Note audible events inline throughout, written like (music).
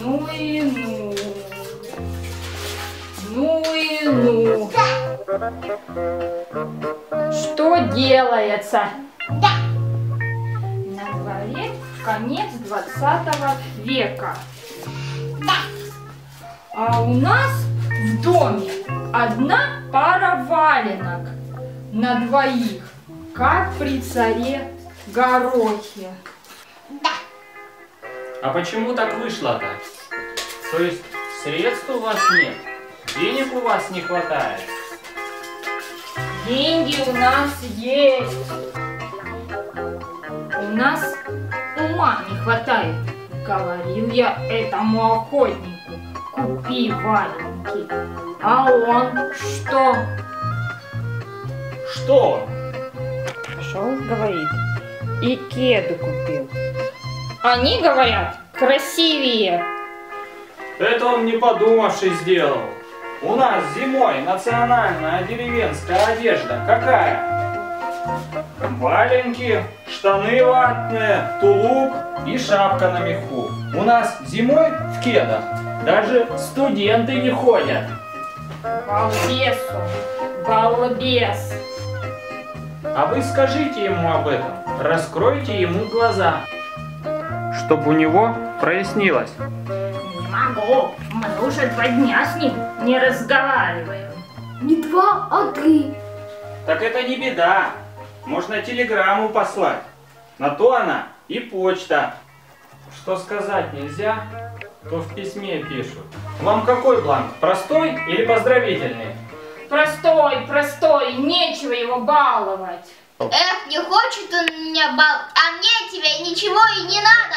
Ну и ну. Ну и ну. Что делается? На дворе конец 20 века. А у нас в доме одна пара валенок на двоих, как при царе Горохе. А почему так вышло-то? То есть средств у вас нет? Денег у вас не хватает? Деньги у нас есть. У нас ума не хватает. Говорил я этому охотнику. Купи валенки. А он что? Что? Пошел, говорит, и кеды купил. Они говорят красивее. Это он не подумавший сделал. У нас зимой национальная деревенская одежда какая? Валенки, штаны ватные, тулуп и шапка на меху. У нас зимой в кедах даже студенты не ходят. Балбес он, балбес. А вы скажите ему об этом, раскройте ему глаза, чтобы у него прояснилось. Не могу, мы уже два дня с ним не разговариваем. Не два, а три. Так это не беда. Можно телеграмму послать. На то она и почта. Что сказать нельзя, то в письме пишут. Вам какой бланк? Простой или поздравительный? Простой, простой, нечего его баловать. Эх, не хочет он меня бал, а мне тебе ничего и не надо.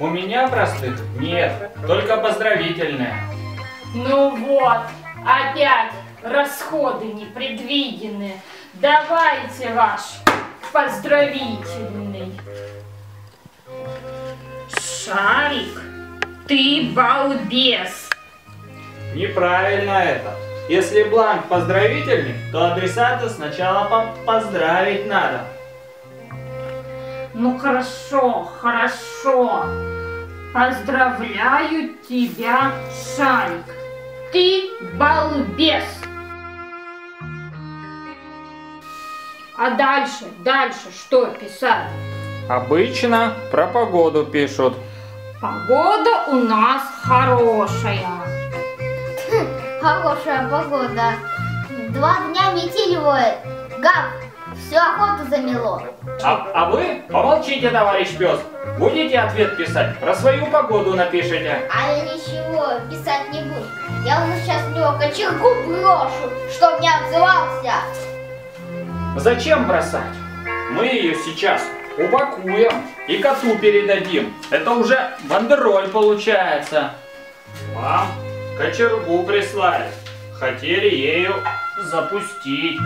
У меня простых нет, только поздравительные. Ну вот, опять расходы непредвиденные. Давайте ваш поздравительный. Шарик, ты балбес. Неправильно это. Если бланк поздравительный, то адресата сначала по- поздравить надо. Ну хорошо, хорошо. Поздравляю тебя, Шарик. Ты балбес. А дальше, дальше что писать? Обычно про погоду пишут. Погода у нас хорошая. (laughs) Хорошая погода. Два дня метели воет. Гав, всю охоту замело. А, а вы помолчите, товарищ пес. Будете ответ писать, про свою погоду напишите. А я ничего писать не буду. Я ему сейчас в него кочергу брошу, чтоб не отзывался. Зачем бросать? Мы ее сейчас упакуем и коту передадим. Это уже бандероль получается. Вам кочергу прислали. Хотели ею запустить.